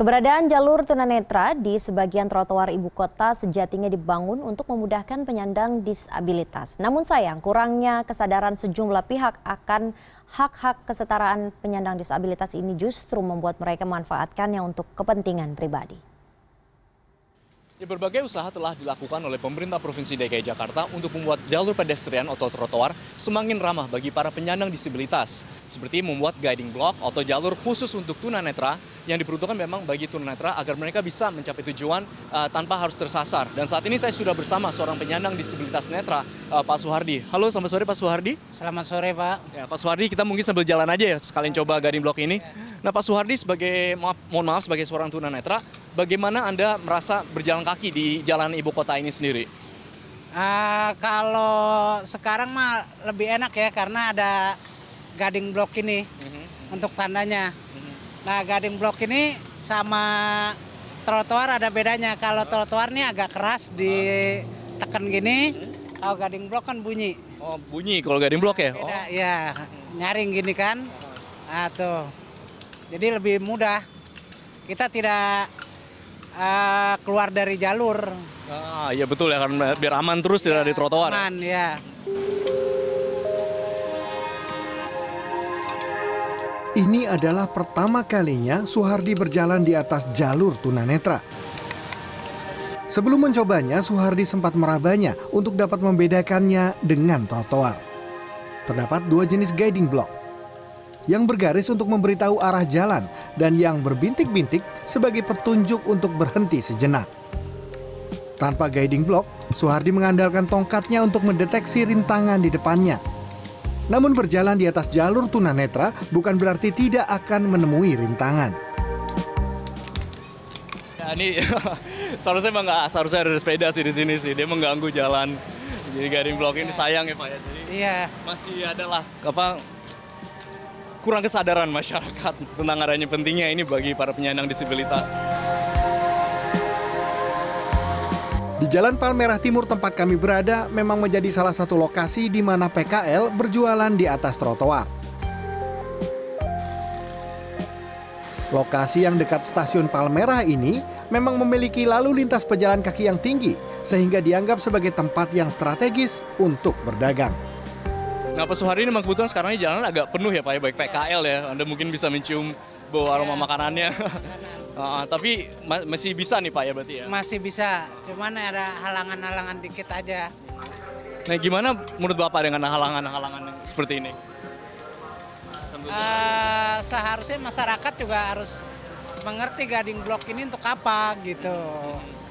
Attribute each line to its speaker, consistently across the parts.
Speaker 1: Keberadaan jalur tunanetra di sebagian trotoar ibu kota sejatinya dibangun untuk memudahkan penyandang disabilitas. Namun sayang, kurangnya kesadaran sejumlah pihak akan hak-hak kesetaraan penyandang disabilitas ini justru membuat mereka memanfaatkannya untuk kepentingan pribadi.
Speaker 2: Ya, berbagai usaha telah dilakukan oleh pemerintah Provinsi DKI Jakarta untuk membuat jalur pedestrian atau trotoar semakin ramah bagi para penyandang disabilitas. Seperti membuat guiding block atau jalur khusus untuk tunanetra yang diperuntukkan memang bagi tunanetra agar mereka bisa mencapai tujuan uh, tanpa harus tersasar. Dan saat ini saya sudah bersama seorang penyandang disabilitas netra, uh, Pak Suhardi. Halo, selamat sore Pak Suhardi.
Speaker 3: Selamat sore Pak.
Speaker 2: Ya, Pak Suhardi, kita mungkin sambil jalan aja ya, sekalian coba guiding block ini. Nah Pak Suhardi sebagai, maaf, mohon maaf sebagai seorang tunanetra, bagaimana Anda merasa berjalan kaki di jalan ibu kota ini sendiri?
Speaker 3: Uh, kalau sekarang mah lebih enak ya karena ada guiding block ini mm-hmm. untuk tandanya. Mm-hmm. Nah guiding block ini sama trotoar ada bedanya. Kalau trotoar ini agak keras ditekan gini, mm-hmm. kalau guiding block kan bunyi.
Speaker 2: Oh bunyi kalau guiding block ya?
Speaker 3: Beda, oh. ya nyaring gini kan. Nah tuh, jadi lebih mudah. Kita tidak uh, keluar dari jalur.
Speaker 2: Ah, iya betul ya karena biar aman terus ya, di trotoar.
Speaker 3: Aman ya.
Speaker 4: Ini adalah pertama kalinya Suhardi berjalan di atas jalur tunanetra. Sebelum mencobanya, Suhardi sempat merabanya untuk dapat membedakannya dengan trotoar. Terdapat dua jenis guiding block, yang bergaris untuk memberitahu arah jalan dan yang berbintik-bintik sebagai petunjuk untuk berhenti sejenak. Tanpa guiding block, Suhardi mengandalkan tongkatnya untuk mendeteksi rintangan di depannya. Namun berjalan di atas jalur tunanetra bukan berarti tidak akan menemui rintangan.
Speaker 2: Ya, ini seharusnya emang nggak seharusnya ada sepeda sih di sini sih. Dia mengganggu jalan. Jadi guiding block ini sayang ya Pak ya. Jadi
Speaker 3: iya.
Speaker 2: masih adalah apa kurang kesadaran masyarakat tentang adanya pentingnya ini bagi para penyandang disabilitas.
Speaker 4: Di Jalan Palmerah Timur tempat kami berada memang menjadi salah satu lokasi di mana PKL berjualan di atas trotoar. Lokasi yang dekat stasiun Palmerah ini memang memiliki lalu lintas pejalan kaki yang tinggi sehingga dianggap sebagai tempat yang strategis untuk berdagang.
Speaker 2: Nah Pak Suhari ini memang kebetulan sekarang ini jalan agak penuh ya Pak ya, baik PKL ya. Anda mungkin bisa mencium bau aroma ya. makanannya. uh, tapi ma masih bisa nih Pak ya berarti ya?
Speaker 3: Masih bisa, cuman ada halangan-halangan dikit aja.
Speaker 2: Nah gimana menurut Bapak dengan halangan-halangan seperti ini?
Speaker 3: Uh, seharusnya masyarakat juga harus mengerti guiding block ini untuk apa gitu.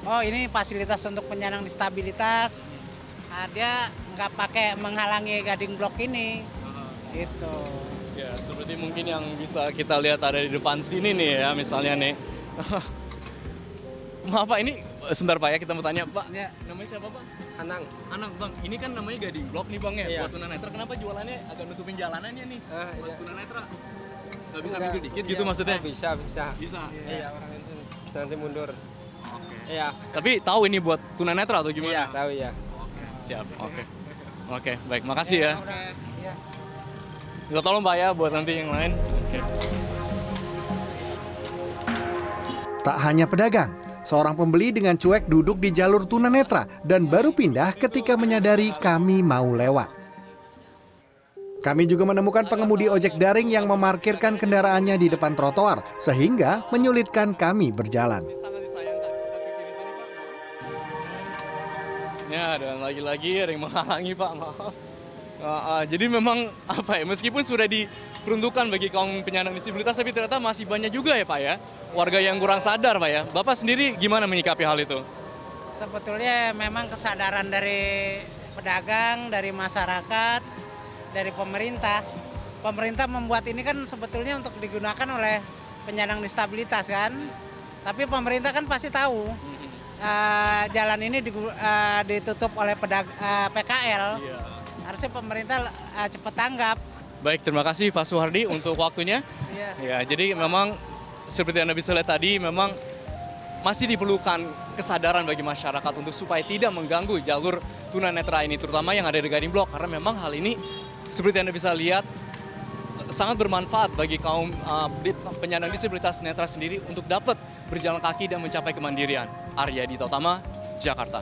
Speaker 3: Oh ini fasilitas untuk penyandang disabilitas nggak pakai menghalangi guiding block ini gitu
Speaker 2: ya seperti mungkin yang bisa kita lihat ada di depan sini nih ya misalnya nih maaf pak ini sebentar pak ya kita mau tanya pak ya. namanya siapa pak
Speaker 5: Anang
Speaker 2: Anang bang ini kan namanya guiding block nih bang ya iya. buat tunanetra kenapa jualannya agak nutupin jalanannya nih ah, buat iya. tunanetra nggak bisa minggir dikit iya. gitu maksudnya
Speaker 5: oh, bisa bisa
Speaker 2: bisa
Speaker 5: iya orang itu nanti mundur
Speaker 2: Oke. Iya. Tapi tahu ini buat tunanetra atau gimana?
Speaker 5: Iya, tahu ya.
Speaker 2: Siap, oke. Okay. Oke, okay, baik, makasih ya. Minta tolong Pak ya buat nanti yang lain. Okay.
Speaker 4: Tak hanya pedagang, seorang pembeli dengan cuek duduk di jalur tunanetra dan baru pindah ketika menyadari kami mau lewat. Kami juga menemukan pengemudi ojek daring yang memarkirkan kendaraannya di depan trotoar sehingga menyulitkan kami berjalan.
Speaker 2: Ya, dan lagi-lagi ada yang menghalangi Pak, maaf. Uh, uh, jadi memang apa ya, meskipun sudah diperuntukkan bagi kaum penyandang disabilitas, tapi ternyata masih banyak juga ya Pak ya, warga yang kurang sadar Pak ya. Bapak sendiri gimana menyikapi hal itu?
Speaker 3: Sebetulnya memang kesadaran dari pedagang, dari masyarakat, dari pemerintah. Pemerintah membuat ini kan sebetulnya untuk digunakan oleh penyandang disabilitas kan. Tapi pemerintah kan pasti tahu uh, jalan ini di, uh, ditutup oleh pedag, uh, PKL, iya. harusnya pemerintah uh, cepat tanggap.
Speaker 2: Baik, terima kasih Pak Suhardi untuk waktunya. Iya. Ya, jadi memang seperti Anda bisa lihat tadi, memang masih diperlukan kesadaran bagi masyarakat untuk supaya tidak mengganggu jalur tunanetra ini, terutama yang ada di guiding block, karena memang hal ini seperti Anda bisa lihat sangat bermanfaat bagi kaum uh, penyandang disabilitas netra sendiri untuk dapat berjalan kaki dan mencapai kemandirian. Arya Dita Utama, Jakarta.